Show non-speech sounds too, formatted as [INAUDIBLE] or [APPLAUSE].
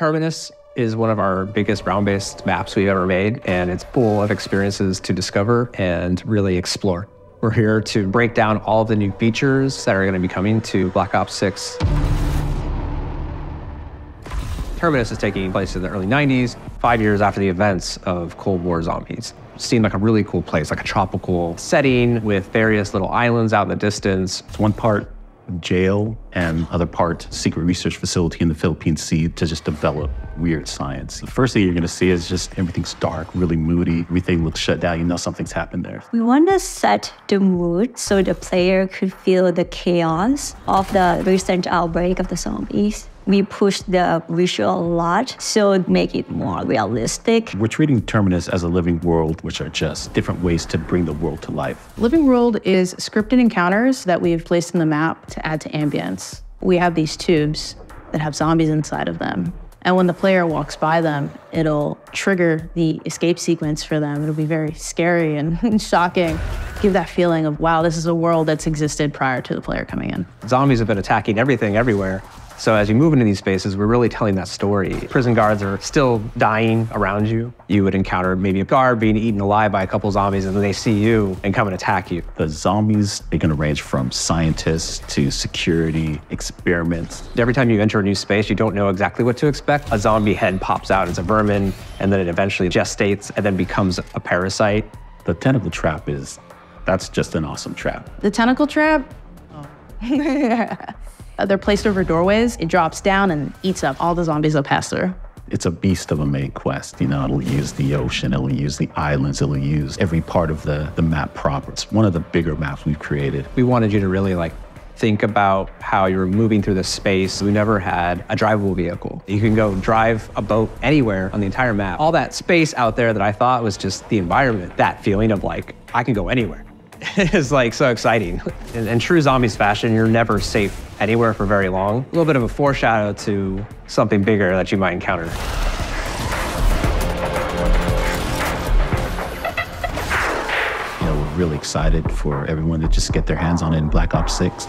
Terminus is one of our biggest ground-based maps we've ever made, and it's full of experiences to discover and really explore. We're here to break down all the new features that are going to be coming to Black Ops 6. Terminus is taking place in the early 90s, five years after the events of Cold War zombies. Seemed like a really cool place, like a tropical setting with various little islands out in the distance. It's one part jail and other part secret research facility in the Philippine Sea to just develop weird science. The first thing you're going to see is just everything's dark, really moody. Everything looks shut down. You know something's happened there. We want to set the mood so the player could feel the chaos of the recent outbreak of the zombies we push the visual a lot, so make it more realistic. We're treating Terminus as a living world, which are just different ways to bring the world to life. Living World is scripted encounters that we've placed in the map to add to ambience. We have these tubes that have zombies inside of them. And when the player walks by them, it'll trigger the escape sequence for them. It'll be very scary and [LAUGHS] shocking. Give that feeling of, wow, this is a world that's existed prior to the player coming in. Zombies have been attacking everything everywhere. So as you move into these spaces, we're really telling that story. Prison guards are still dying around you. You would encounter maybe a guard being eaten alive by a couple zombies and then they see you and come and attack you. The zombies, they can range from scientists to security, experiments. Every time you enter a new space, you don't know exactly what to expect. A zombie head pops out as a vermin and then it eventually gestates and then becomes a parasite. The tentacle trap is, that's just an awesome trap. The tentacle trap? Uh, [LAUGHS] they're placed over doorways. It drops down and eats up all the zombies that pass through. It's a beast of a main quest. You know, it'll use the ocean, it'll use the islands, it'll use every part of the, the map proper. It's one of the bigger maps we've created. We wanted you to really like think about how you're moving through the space. We never had a drivable vehicle. You can go drive a boat anywhere on the entire map. All that space out there that I thought was just the environment, that feeling of like, I can go anywhere. [LAUGHS] is like so exciting. In, in, true zombies fashion, you're never safe anywhere for very long. A little bit of a foreshadow to something bigger that you might encounter. You know, we're really excited for everyone to just get their hands on it in Black Ops 6.